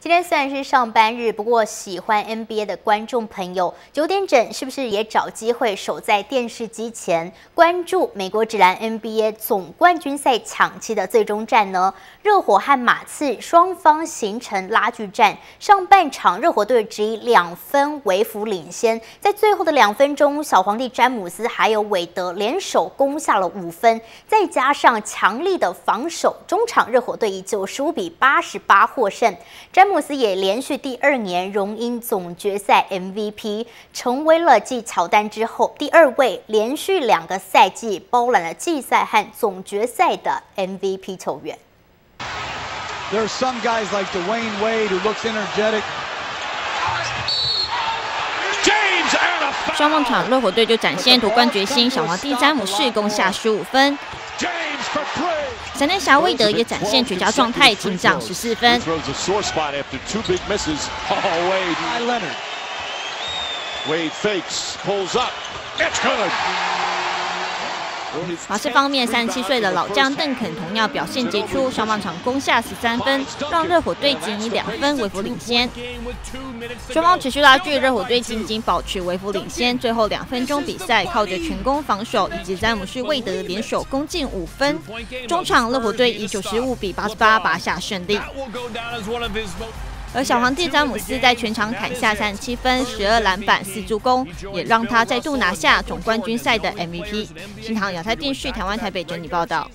今天虽然是上班日，不过喜欢 NBA 的观众朋友，九点整是不是也找机会守在电视机前，关注美国职篮 NBA 总冠军赛抢七的最终战呢？热火和马刺双方形成拉锯战，上半场热火队只以两分为辅领先，在最后的两分钟，小皇帝詹姆斯还有韦德联手攻下了五分，再加上强力的防守，中场热火队以九十五比八十八获胜。詹姆斯也连续第二年荣膺总决赛 MVP，成为了继乔丹之后第二位连续两个赛季包揽了季赛和总决赛的 MVP 球员。There are some guys like Dwayne Wade who looks energetic. 双方场热火队就展现夺冠决心，小皇帝詹姆士攻下十五分。闪电侠魏德也展现绝佳状态，进账十四分。马刺方面，三十七岁的老将邓肯同样表现杰出，上半场攻下十三分，让热火队仅以两分微幅领先。双方持续拉锯，热火队仅仅保持微幅领先。最后两分钟比赛，靠着全攻防守以及詹姆斯、魏德联手攻进五分，中场热火队以九十五比八十八拔下胜利。而小皇帝詹姆斯在全场砍下三十七分、十二篮板、四助攻，也让他再度拿下总冠军赛的 MVP。新唐亚太电视台湾台北整理报道。